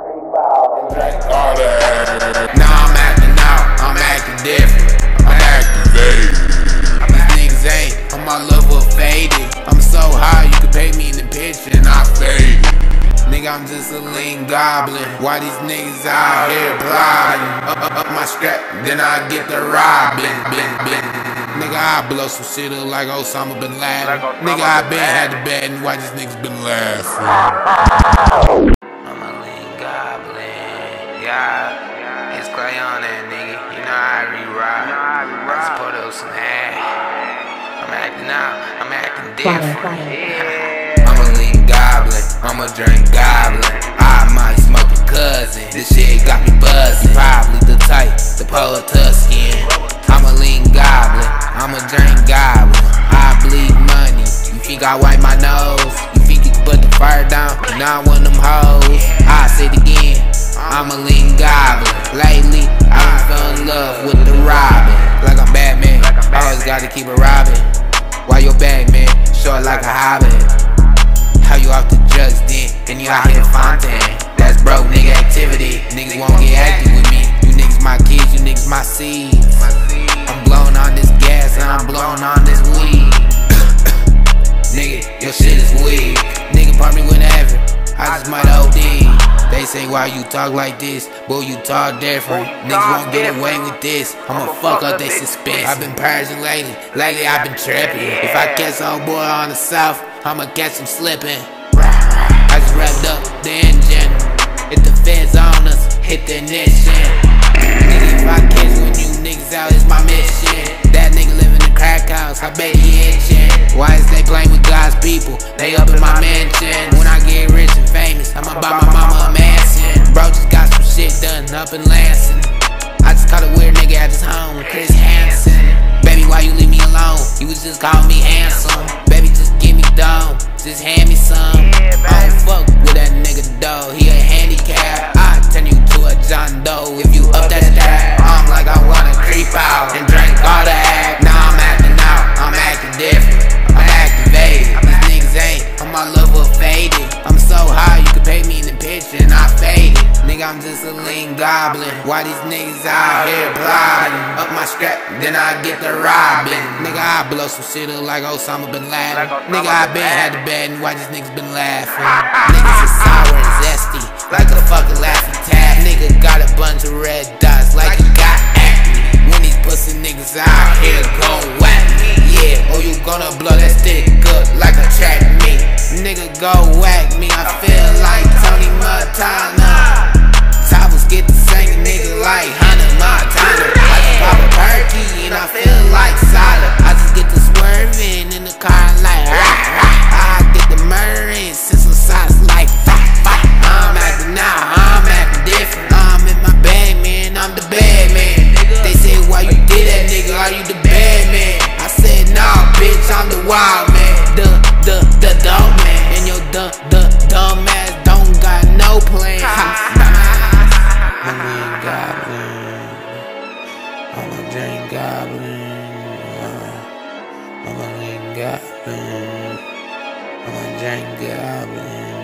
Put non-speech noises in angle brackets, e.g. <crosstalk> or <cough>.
Now I'm acting out, I'm acting different, I'm activated. These niggas ain't on my level faded. I'm so high, you can pay me in the picture and I fade. Nigga, I'm just a lean goblin. Why these niggas out here plotting? Up, up, up my strap, then I get the robbing. Bin, bin. Nigga, I blow some shit up like Osama bin Laden. Nigga, I been had the bad and why these niggas been laughing? <laughs> I'm acting out. I'm acting different. <laughs> I'm a lean goblin. I'm a drink goblin. I might smoke your cousin. This shit got me buzzing. Probably the type pull a Tuscan. I'm a lean goblin. I'm a drink goblin. I bleed money. You think I wipe my nose? You think you can put the fire down? You one of them hoes. I keep robbing. Why your bag, man? Short like a hobbit. How you off the drugs then? And you out here fontaine. That's broke nigga activity. Niggas won't get active with me. You niggas my kids, you niggas my seeds. I'm blowing on this gas and I'm blowing on this say why you talk like this, boy you talk different. Niggas won't get away with this. I'ma fuck up they suspense. I've been purging lately, lately I've been tripping. If I catch old boy on the south, I'ma catch him slipping. I just wrapped up the engine. If the feds on us, hit the ignition. Nigga, if I catch when you niggas out, it's my mission. That nigga live in the crack house, I bet he itching. Up in Lansing. I just caught a weird nigga at his home with Chris Hansen. Baby, why you leave me alone? You was just calling me handsome. I'm just a lame goblin. Why these niggas out here plotting? Up my strap, then I get the robbing. Nigga, I blow some shit up like Osama bin Laden. Nigga, I been had the bad and why these niggas been laughing? <laughs> Niggas are sour and zesty, like a fucking laughing tag. Nigga got a bunch of red dots, like he got acne. When these pussy niggas out here gon' whack me. Yeah, oh you gonna blow that stick up like a track me. Nigga, go whack me. wild man, the the the dog man, and your the the dumb ass don't got no plan. I'm a goblin. I'm a Jane goblin. I'm a dream goblin. I'm a Jane goblin.